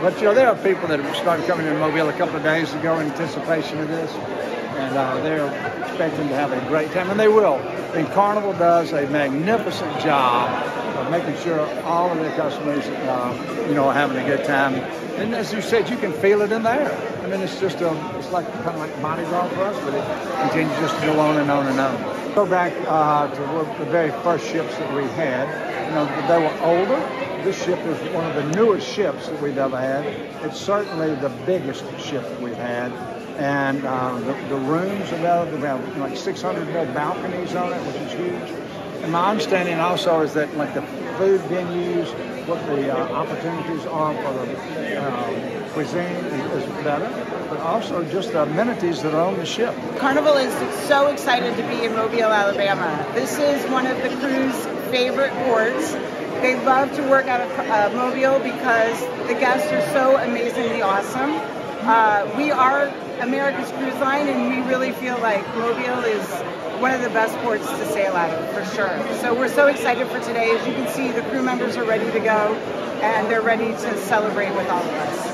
But you know, there are people that started coming to Mobile a couple of days ago in anticipation of this, and uh, they're expecting to have a great time, and they will. And Carnival does a magnificent job of making sure all of their customers, uh, you know, are having a good time. And as you said, you can feel it in the air. I mean, it's just a, it's like kind of like Mardi Gras for us, but it continues just to go on and on and on. Go back uh, to the very first ships that we had. You know, they were older this ship is one of the newest ships that we've ever had. It's certainly the biggest ship we've had. And uh, the, the, rooms are rather, we have like 600 more balconies on it, which is huge. And my understanding also is that like the food venues, what the uh, opportunities are for the um, cuisine is, is, better, but also just the amenities that are on the ship. Carnival is so excited to be in Mobile, Alabama. This is one of the crew's favorite ports. They love to work out of uh, Mobile because the guests are so amazingly awesome. Uh, we are America's cruise line, and we really feel like Mobile is one of the best ports to sail out of, for sure. So we're so excited for today. As you can see, the crew members are ready to go, and they're ready to celebrate with all of us.